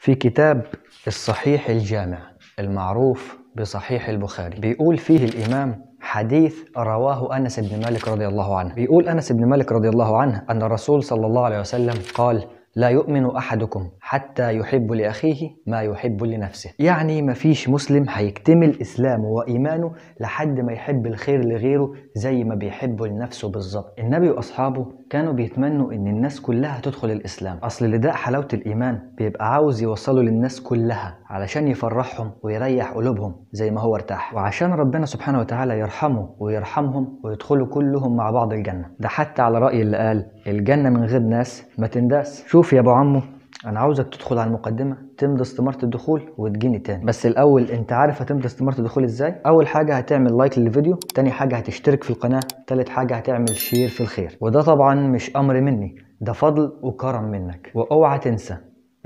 في كتاب الصحيح الجامع المعروف بصحيح البخاري بيقول فيه الإمام حديث رواه أنس بن مالك رضي الله عنه. بيقول أنس بن مالك رضي الله عنه أن الرسول صلى الله عليه وسلم قال لا يؤمن أحدكم حتى يحب لأخيه ما يحب لنفسه. يعني مفيش مسلم هيكتمل إسلامه وإيمانه لحد ما يحب الخير لغيره زي ما بيحبه لنفسه بالظبط. النبي وأصحابه كانوا بيتمنوا إن الناس كلها تدخل الإسلام. أصل اللي ده حلاوة الإيمان بيبقى عاوز يوصله للناس كلها علشان يفرحهم ويريح قلوبهم زي ما هو ارتاح. وعشان ربنا سبحانه وتعالى يرحمه ويرحمهم ويدخلوا كلهم مع بعض الجنة. ده حتى على رأي اللي قال الجنة من غير ناس ما تنداس. شوف يا أبو عمو أنا عاوزك تدخل على المقدمة تمضي استمارة الدخول وتجيني تاني. بس الأول أنت عارف هتمضي استمارة الدخول إزاي؟ أول حاجة هتعمل like للفيديو تاني حاجة هتشترك في القناة تالت حاجة هتعمل share في الخير. وده طبعا مش أمر مني ده فضل وكرم منك. وأوعى تنسى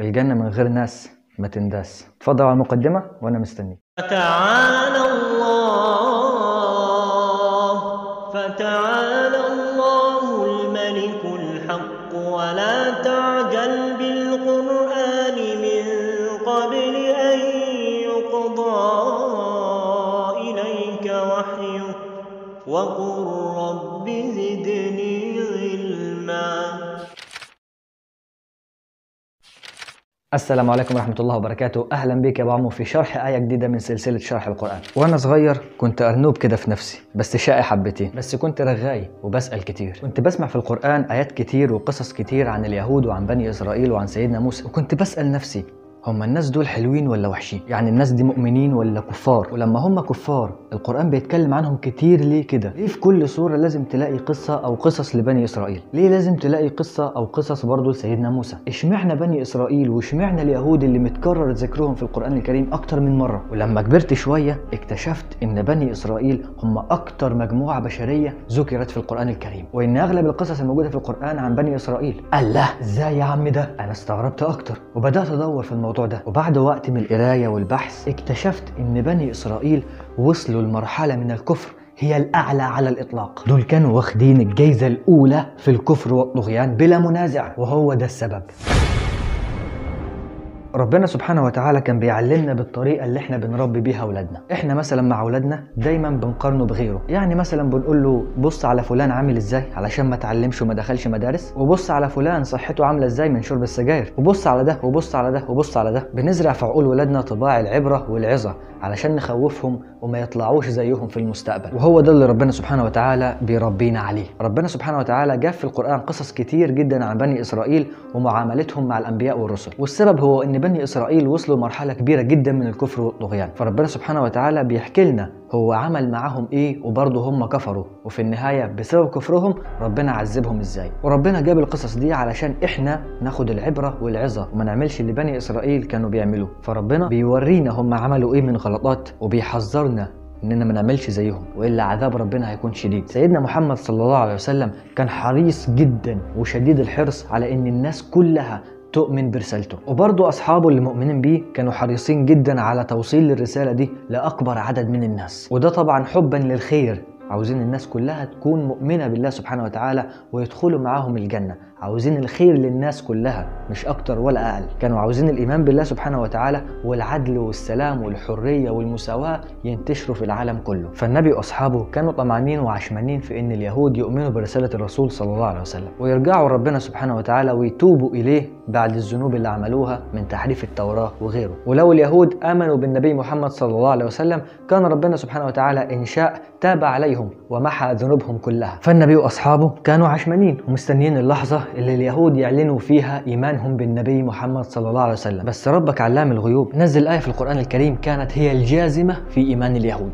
الجنة من غير ناس ما تنداس. اتفضل على المقدمة وأنا مستنيك. فتعالى الله فتعالى السلام عليكم ورحمة الله وبركاته. أهلا بك يا عمو في شرح آية جديدة من سلسلة شرح القرآن. وأنا صغير كنت أرنوب كده في نفسي بس شقي حبتين. بس كنت رغاي وبسأل كتير. كنت بسمع في القرآن آيات كتير وقصص كتير عن اليهود وعن بني إسرائيل وعن سيدنا موسى وكنت بسأل نفسي هم الناس دول حلوين ولا وحشين؟ يعني الناس دي مؤمنين ولا كفار؟ ولما هم كفار القرآن بيتكلم عنهم كتير ليه كده؟ ليه في كل سورة لازم تلاقي قصة أو قصص لبني إسرائيل؟ ليه لازم تلاقي قصة أو قصص برضه لسيدنا موسى؟ اشمعنى بني إسرائيل واشمعنى اليهود اللي متكرر ذكرهم في القرآن الكريم أكتر من مرة؟ ولما كبرت شوية اكتشفت إن بني إسرائيل هم أكتر مجموعة بشرية ذكرت في القرآن الكريم. وإن أغلب القصص الموجودة في القرآن عن بني إسرائيل. الله! إزاي يا عم ده؟ أنا استغربت أكتر. وبدأت أدور في الموضوع ده. وبعد وقت من القراية والبحث اكتشفت إن بني إسرائيل وصلوا لمرحلة من الكفر هي الأعلى على الإطلاق. دول كانوا واخدين الجايزة الأولى في الكفر والطغيان بلا منازع وهو ده السبب. ربنا سبحانه وتعالى كان بيعلمنا بالطريقة اللي إحنا بنربي بيها أولادنا. إحنا مثلا مع أولادنا دايما بنقارنه بغيره. يعني مثلا بنقول له بص على فلان عامل إزاي علشان ما اتعلمش وما دخلش مدارس. وبص على فلان صحته عاملة إزاي من شرب السجاير. وبص على ده وبص على ده وبص على ده. بنزرع في عقول ولادنا طباع العبرة والعظة علشان نخوفهم وما يطلعوش زيهم في المستقبل. وهو ده اللي ربنا سبحانه وتعالى بيربينا عليه. ربنا سبحانه وتعالى جاب في القرآن قصص كتير جدا عن بني إسرائيل ومعاملتهم مع الأنبياء والرسل. والسبب هو إن بني إسرائيل وصلوا مرحلة كبيرة جدا من الكفر والطغيان. فربنا سبحانه وتعالى بيحكي لنا هو عمل معاهم إيه وبرضه هم كفروا. وفي النهاية بسبب كفرهم ربنا عذبهم إزاي؟ وربنا جاب القصص دي علشان إحنا ناخد العبرة والعظة وما نعملش اللي بني إسرائيل كانوا بيعملوه. فربنا بيورينا هم عملوا إيه من غلطات وبيحذرنا إننا ما نعملش زيهم وإلا عذاب ربنا هيكون شديد. سيدنا محمد صلى الله عليه وسلم كان حريص جدا وشديد الحرص على إن الناس كلها تؤمن برسالته. وبرضه أصحابه اللي مؤمنين بيه كانوا حريصين جدا على توصيل الرسالة دي لأكبر عدد من الناس. وده طبعا حبا للخير. عاوزين الناس كلها تكون مؤمنة بالله سبحانه وتعالى ويدخلوا معاهم الجنة. عاوزين الخير للناس كلها مش أكتر ولا أقل. كانوا عاوزين الإيمان بالله سبحانه وتعالى والعدل والسلام والحرية والمساواة ينتشروا في العالم كله. فالنبي وأصحابه كانوا طمعانين وعشمانين في أن اليهود يؤمنوا برسالة الرسول صلى الله عليه وسلم. ويرجعوا ربنا سبحانه وتعالى ويتوبوا إليه بعد الذنوب اللي عملوها من تحريف التوراة وغيره. ولو اليهود آمنوا بالنبي محمد صلى الله عليه وسلم كان ربنا سبحانه وتعالى إن شاء تاب عليهم ومحى ذنوبهم كلها. فالنبي وأصحابه كانوا عشمانين ومستنيين اللحظة اللي اليهود يعلنوا فيها إيمانهم بالنبي محمد صلى الله عليه وسلم. بس ربك علام الغيوب. نزل آية في القرآن الكريم كانت هي الجازمة في إيمان اليهود.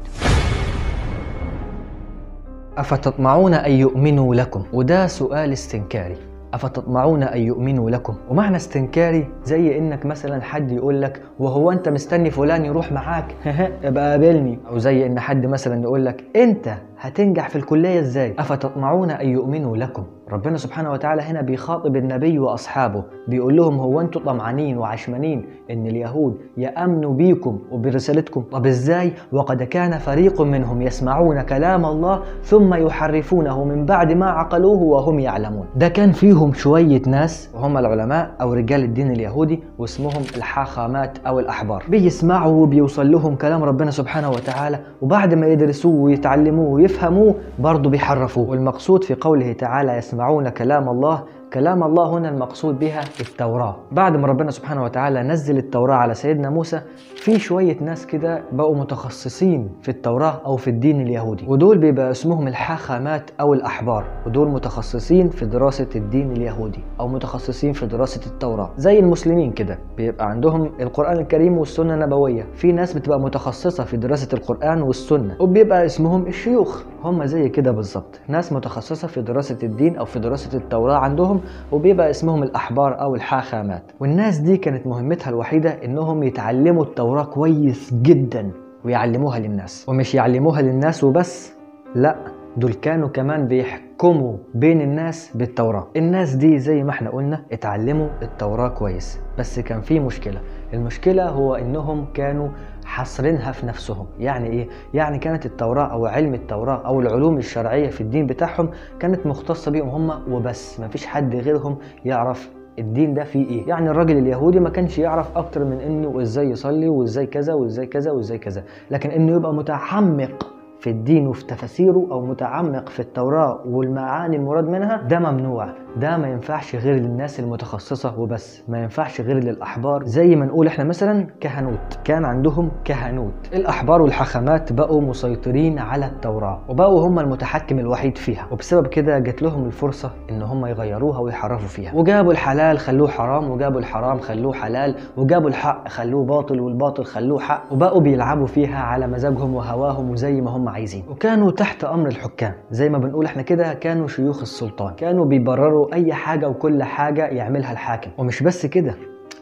أفتطمعون أن يؤمنوا لكم؟ وده سؤال استنكاري. أفتطمعون أن يؤمنوا لكم؟ ومعنى استنكاري زي إنك مثلا حد يقول لك وهو أنت مستني فلان يروح معاك؟ ابقى قابلني. أو زي إن حد مثلا يقول لك أنت هتنجح في الكلية إزاي؟ أفتطمعون أن يؤمنوا لكم؟ ربنا سبحانه وتعالى هنا بيخاطب النبي وأصحابه بيقول لهم هو أنتوا طمعانين وعشمانين إن اليهود يأمنوا بيكم وبرسالتكم؟ طب إزاي؟ وقد كان فريق منهم يسمعون كلام الله ثم يحرفونه من بعد ما عقلوه وهم يعلمون. ده كان فيهم شوية ناس وهم العلماء أو رجال الدين اليهودي واسمهم الحاخامات أو الأحبار. بيسمعوا وبيوصل لهم كلام ربنا سبحانه وتعالى وبعد ما يدرسوه ويتعلموه ويفهموه برضه بيحرفوه. والمقصود في قوله تعالى يسمعون كلام الله كلام الله هنا المقصود بها التوراة. بعد ما ربنا سبحانه وتعالى نزل التوراة على سيدنا موسى في شوية ناس كده بقوا متخصصين في التوراة أو في الدين اليهودي ودول بيبقى اسمهم الحاخامات أو الأحبار ودول متخصصين في دراسة الدين اليهودي أو متخصصين في دراسة التوراة. زي المسلمين كده بيبقى عندهم القرآن الكريم والسنة النبوية. في ناس بتبقى متخصصة في دراسة القرآن والسنة وبيبقى اسمهم الشيوخ. هم زي كده بالظبط. ناس متخصصة في دراسة الدين أو في دراسة التوراة عندهم وبيبقى اسمهم الأحبار أو الحاخامات. والناس دي كانت مهمتها الوحيدة إنهم يتعلموا التوراة كويس جدا ويعلموها للناس. ومش يعلموها للناس وبس لأ دول كانوا كمان بيحكموا بين الناس بالتوراة. الناس دي زي ما إحنا قلنا اتعلموا التوراة كويس بس كان في مشكلة. المشكلة هو إنهم كانوا حاصرينها في نفسهم. يعني إيه؟ يعني كانت التوراة أو علم التوراة أو العلوم الشرعية في الدين بتاعهم كانت مختصة بيهم هم وبس. مفيش حد غيرهم يعرف الدين ده فيه إيه. يعني الراجل اليهودي ما كانش يعرف أكتر من إنه إزاي يصلي وإزاي كذا وإزاي كذا وإزاي كذا. لكن إنه يبقى متعمق في الدين وفي تفاسيره أو متعمق في التوراة والمعاني المراد منها ده ممنوع. ده ما ينفعش غير للناس المتخصصة وبس. ما ينفعش غير للأحبار. زي ما نقول إحنا مثلا كهنوت. كان عندهم كهنوت. الأحبار والحاخامات بقوا مسيطرين على التوراة وبقوا هم المتحكم الوحيد فيها. وبسبب كده جات لهم الفرصة إن هم يغيروها ويحرفوا فيها. وجابوا الحلال خلوه حرام وجابوا الحرام خلوه حلال وجابوا الحق خلوه باطل والباطل خلوه حق وبقوا بيلعبوا فيها على مزاجهم وهواهم وزي ما هم عايزين. وكانوا تحت أمر الحكام. زي ما بنقول إحنا كده كانوا شيوخ السلطان. كانوا بيبرروا أي حاجة وكل حاجة يعملها الحاكم. ومش بس كده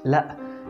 لأ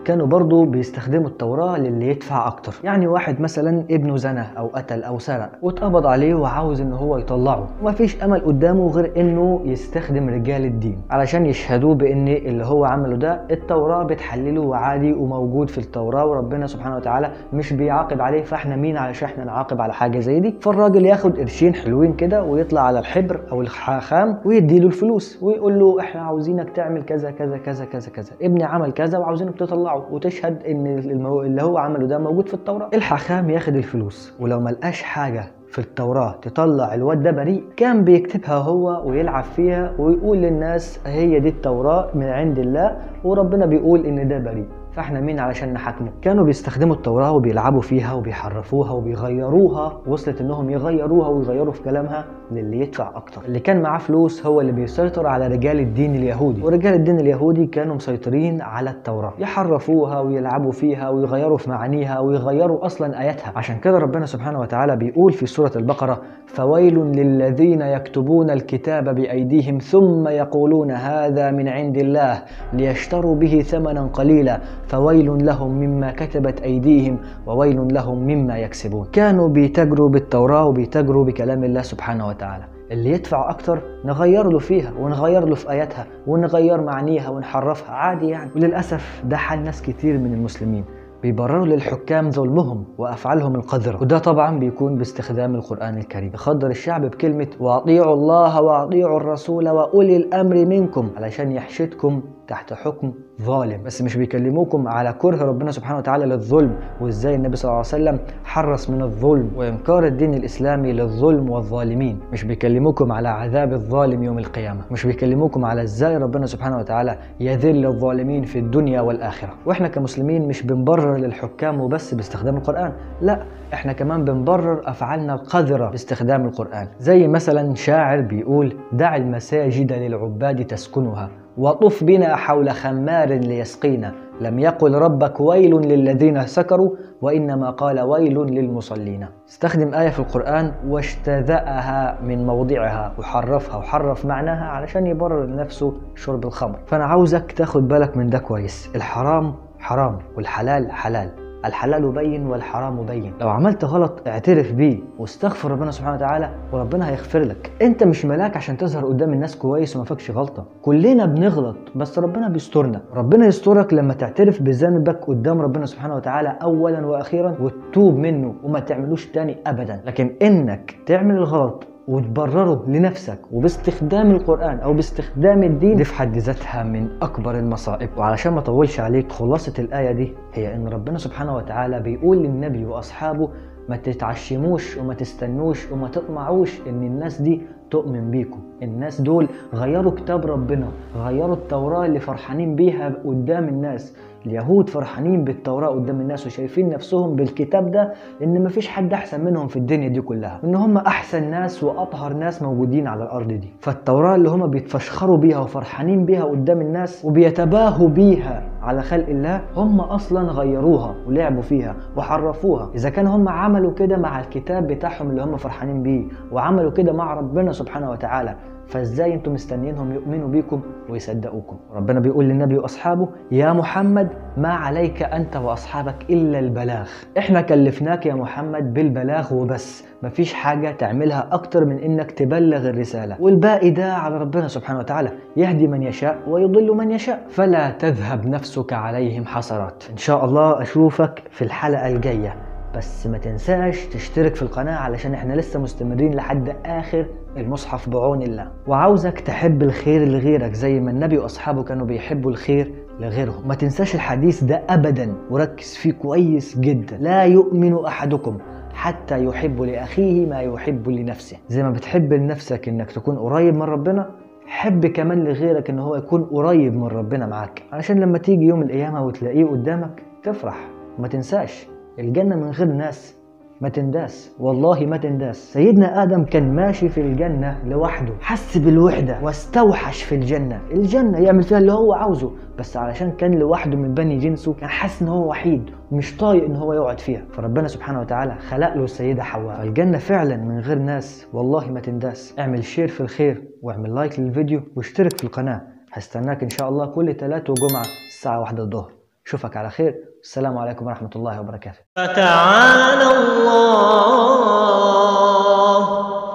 كانوا برضو بيستخدموا التوراة للي يدفع أكتر. يعني واحد مثلا ابنه زنى أو قتل أو سرق واتقبض عليه وعاوز إن هو يطلعه. ومفيش أمل قدامه غير إنه يستخدم رجال الدين. علشان يشهدوه بإن اللي هو عمله ده التوراة بتحلله وعادي وموجود في التوراة وربنا سبحانه وتعالى مش بيعاقب عليه. فإحنا مين علشان إحنا نعاقب على حاجة زي دي؟ فالراجل ياخد قرشين حلوين كده ويطلع على الحبر أو الحاخام ويديله الفلوس ويقول له إحنا عاوزينك تعمل كذا كذا كذا كذا كذا. ابني عمل كذا وعاوزينك تطلعه. وتشهد إن المو... اللي هو عمله ده موجود في التوراة. الحاخام ياخد الفلوس ولو ما لقاش حاجة في التوراة تطلع الواد ده بريء كان بيكتبها هو ويلعب فيها ويقول للناس هي دي التوراة من عند الله وربنا بيقول إن ده بريء. فاحنا مين علشان نحاكمه؟ كانوا بيستخدموا التوراة وبيلعبوا فيها وبيحرفوها وبيغيروها وصلت إنهم يغيروها ويغيروا في كلامها للي يدفع أكتر. اللي كان معاه فلوس هو اللي بيسيطر على رجال الدين اليهودي. ورجال الدين اليهودي كانوا مسيطرين على التوراة. يحرفوها ويلعبوا فيها ويغيروا في معانيها ويغيروا أصلا آياتها. عشان كده ربنا سبحانه وتعالى بيقول في سورة البقرة فويل للذين يكتبون الكتاب بأيديهم ثم يقولون هذا من عند الله ليشتروا به ثمنا قليلا. فويل لهم مما كتبت أيديهم وويل لهم مما يكسبون. كانوا بيتاجروا بالتوراة وبيتاجروا بكلام الله سبحانه وتعالى. اللي يدفع أكتر نغير له فيها ونغير له في آياتها ونغير معانيها ونحرفها عادي يعني. وللأسف ده حال ناس كتير من المسلمين. بيبرروا للحكام ظلمهم وأفعالهم القذرة. وده طبعا بيكون باستخدام القرآن الكريم. يخدر الشعب بكلمة وأطيعوا الله وأطيعوا الرسول وأولي الأمر منكم علشان يحشدكم تحت حكم ظالم. بس مش بيكلموكم على كره ربنا سبحانه وتعالى للظلم وازاي النبي صلى الله عليه وسلم حرص من الظلم وإنكار الدين الإسلامي للظلم والظالمين. مش بيكلموكم على عذاب الظالم يوم القيامة. مش بيكلموكم على إزاي ربنا سبحانه وتعالى يذل الظالمين في الدنيا والآخرة. وإحنا كمسلمين مش بنبرر للحكام وبس باستخدام القرآن. لا إحنا كمان بنبرر أفعالنا القذرة باستخدام القرآن. زي مثلا شاعر بيقول دع المساجد للعباد تسكنها وطف بنا حول خمار ليسقينا. لم يقل ربك ويل للذين سكروا وإنما قال ويل للمصلين. استخدم آية في القرآن واجتذأها من موضعها. وحرفها وحرف معناها علشان يبرر لنفسه شرب الخمر. فأنا عاوزك تاخد بالك من ده كويس. الحرام حرام والحلال حلال. الحلال بين والحرام بين. لو عملت غلط اعترف بيه واستغفر ربنا سبحانه وتعالى وربنا هيغفر لك. انت مش ملاك عشان تظهر قدام الناس كويس وما فيكش غلطة. كلنا بنغلط بس ربنا بيسترنا. ربنا يسترك لما تعترف بذنبك قدام ربنا سبحانه وتعالى اولا وأخيرا وتتوب منه وما تعملوش تاني ابدا. لكن إنك تعمل الغلط وتبرره لنفسك وباستخدام القرآن أو باستخدام الدين دي في حد ذاتها من أكبر المصائب. وعلشان ما أطولش عليك خلاصة الآية دي هي إن ربنا سبحانه وتعالى بيقول للنبي وأصحابه ما تتعشموش وما تستنوش وما تطمعوش إن الناس دي تؤمن بيكم. الناس دول غيروا كتاب ربنا غيروا التوراة اللي فرحانين بيها قدام الناس. اليهود فرحانين بالتوراة قدام الناس وشايفين نفسهم بالكتاب ده إن مفيش حد أحسن منهم في الدنيا دي كلها. إن هم أحسن ناس وأطهر ناس موجودين على الأرض دي. فالتوراة اللي هم بيتفشخروا بيها وفرحانين بيها قدام الناس وبيتباهوا بيها على خلق الله هم أصلا غيروها ولعبوا فيها وحرفوها. إذا كان هم عملوا كده مع الكتاب بتاعهم اللي هم فرحانين بيه وعملوا كده مع ربنا سبحانه وتعالى فإزاي أنتم مستنيينهم يؤمنوا بيكم ويصدقوكم؟ ربنا بيقول للنبي وأصحابه يا محمد ما عليك أنت وأصحابك إلا البلاغ. إحنا كلفناك يا محمد بالبلاغ وبس. مفيش حاجة تعملها أكتر من إنك تبلغ الرسالة. والباقي ده على ربنا سبحانه وتعالى. يهدي من يشاء ويضل من يشاء. فلا تذهب نفسك عليهم حسرات. إن شاء الله أشوفك في الحلقة الجاية. بس ما تنساش تشترك في القناة علشان إحنا لسه مستمرين لحد آخر المصحف بعون الله. وعاوزك تحب الخير لغيرك زي ما النبي وأصحابه كانوا بيحبوا الخير لغيرهم ما تنساش الحديث ده أبدا. وركز فيه كويس جدا. لا يؤمن أحدكم حتى يحب لأخيه ما يحب لنفسه. زي ما بتحب لنفسك إنك تكون قريب من ربنا حب كمان لغيرك إن هو يكون قريب من ربنا معاك. علشان لما تيجي يوم القيامة وتلاقيه قدامك تفرح. وما تنساش الجنة من غير ناس. ما تنداس. والله ما تنداس. سيدنا آدم كان ماشي في الجنة لوحده حس بالوحدة واستوحش في الجنة. الجنة يعمل فيها اللي هو عاوزه بس علشان كان لوحده من بني جنسه كان حاسس إن هو وحيد ومش طايق إن هو يقعد فيها. فربنا سبحانه وتعالى خلق له السيدة حواء. فالجنة فعلا من غير ناس والله ما تنداس. اعمل share في الخير واعمل like للفيديو واشترك في القناة. هستناك إن شاء الله كل تلات وجمعة الساعة واحدة الظهر. أشوفك على خير. السلام عليكم ورحمة الله وبركاته. فتعالى الله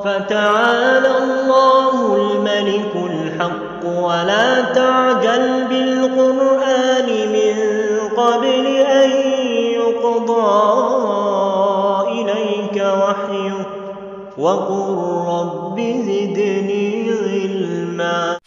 فتعالى الله الملك الحق ولا تعجل بالقرآن من قبل أن يقضى إليك وحيه. وقل رب زدني علما.